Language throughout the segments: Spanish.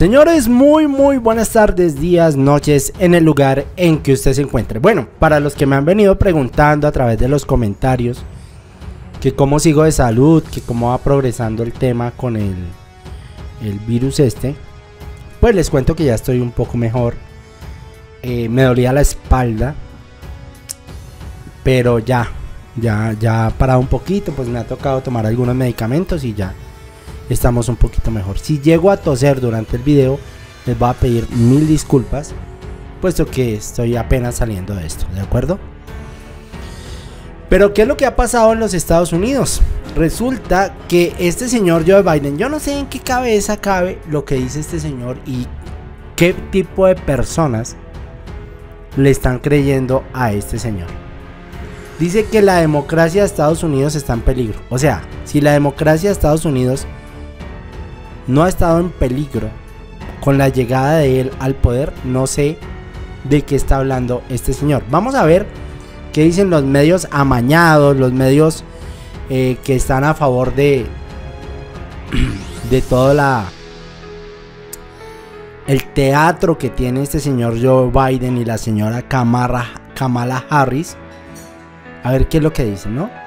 Señores, muy muy buenas tardes, días, noches en el lugar en que usted se encuentre. Bueno, para los que me han venido preguntando a través de los comentarios que cómo sigo de salud, que cómo va progresando el tema con el, el virus este, pues les cuento que ya estoy un poco mejor. Eh, me dolía la espalda, pero ya, ya, ya parado un poquito, pues me ha tocado tomar algunos medicamentos y ya estamos un poquito mejor. Si llego a toser durante el video, les voy a pedir mil disculpas, puesto que estoy apenas saliendo de esto, ¿de acuerdo? Pero ¿qué es lo que ha pasado en los Estados Unidos? Resulta que este señor Joe Biden, yo no sé en qué cabeza cabe lo que dice este señor y qué tipo de personas le están creyendo a este señor. Dice que la democracia de Estados Unidos está en peligro. O sea, si la democracia de Estados Unidos no ha estado en peligro con la llegada de él al poder, no sé de qué está hablando este señor. Vamos a ver qué dicen los medios amañados, los medios eh, que están a favor de, de toda la... El teatro que tiene este señor Joe Biden y la señora Kamala, Kamala Harris. A ver qué es lo que dicen, ¿no?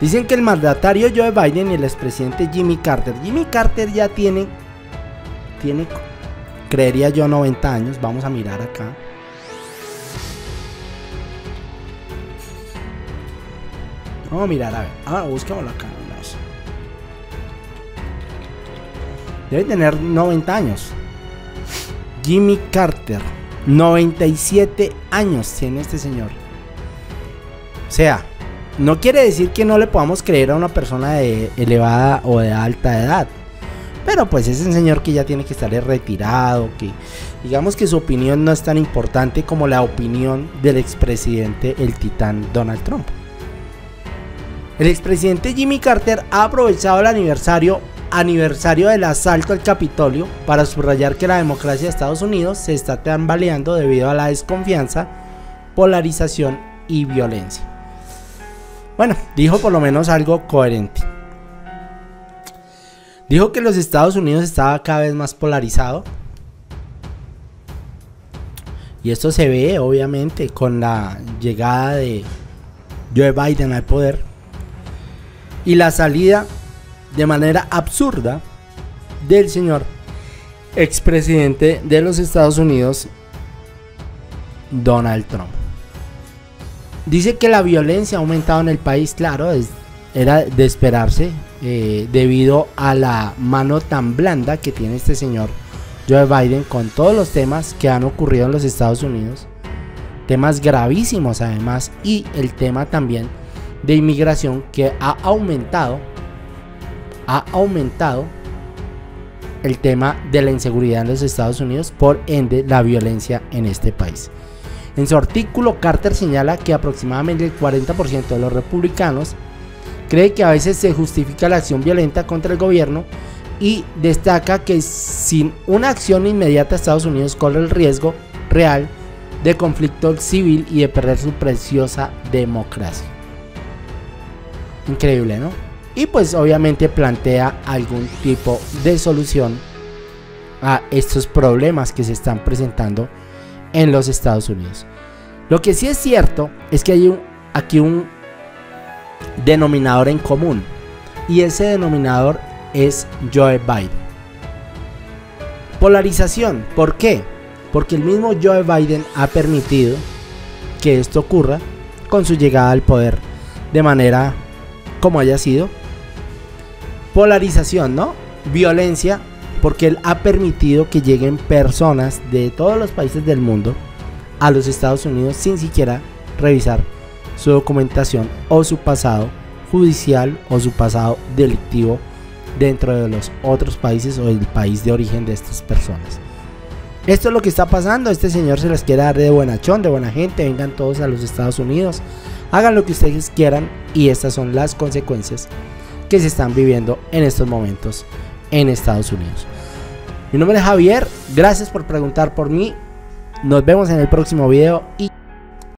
Dicen que el mandatario Joe Biden y el expresidente Jimmy Carter. Jimmy Carter ya tiene, tiene, creería yo, 90 años. Vamos a mirar acá. Vamos a mirar, a ver. Ah, busquémoslo acá. Debe tener 90 años. Jimmy Carter. 97 años tiene este señor. O sea, no quiere decir que no le podamos creer a una persona de elevada o de alta edad. Pero pues es un señor que ya tiene que estar retirado, que digamos que su opinión no es tan importante como la opinión del expresidente, el titán Donald Trump. El expresidente Jimmy Carter ha aprovechado el aniversario, aniversario del asalto al Capitolio para subrayar que la democracia de Estados Unidos se está tambaleando debido a la desconfianza, polarización y violencia. Bueno, dijo por lo menos algo coherente. Dijo que los Estados Unidos estaba cada vez más polarizado. Y esto se ve obviamente con la llegada de Joe Biden al poder. Y la salida de manera absurda del señor expresidente de los Estados Unidos, Donald Trump. Dice que la violencia ha aumentado en el país, claro, era de esperarse eh, debido a la mano tan blanda que tiene este señor Joe Biden con todos los temas que han ocurrido en los Estados Unidos. Temas gravísimos además y el tema también de inmigración que ha aumentado, ha aumentado el tema de la inseguridad en los Estados Unidos, por ende la violencia en este país. En su artículo, Carter señala que aproximadamente el 40% de los republicanos cree que a veces se justifica la acción violenta contra el gobierno y destaca que sin una acción inmediata Estados Unidos corre el riesgo real de conflicto civil y de perder su preciosa democracia. Increíble, ¿no? Y pues obviamente plantea algún tipo de solución a estos problemas que se están presentando en los Estados Unidos. Lo que sí es cierto es que hay aquí un denominador en común y ese denominador es Joe Biden. Polarización, ¿por qué? Porque el mismo Joe Biden ha permitido que esto ocurra con su llegada al poder de manera como haya sido. Polarización, ¿no? Violencia porque él ha permitido que lleguen personas de todos los países del mundo a los Estados Unidos sin siquiera revisar su documentación o su pasado judicial o su pasado delictivo dentro de los otros países o el país de origen de estas personas. Esto es lo que está pasando, este señor se les quiere dar de buenachón, de buena gente, vengan todos a los Estados Unidos, hagan lo que ustedes quieran y estas son las consecuencias que se están viviendo en estos momentos en Estados Unidos. Mi nombre es Javier, gracias por preguntar por mí, nos vemos en el próximo video y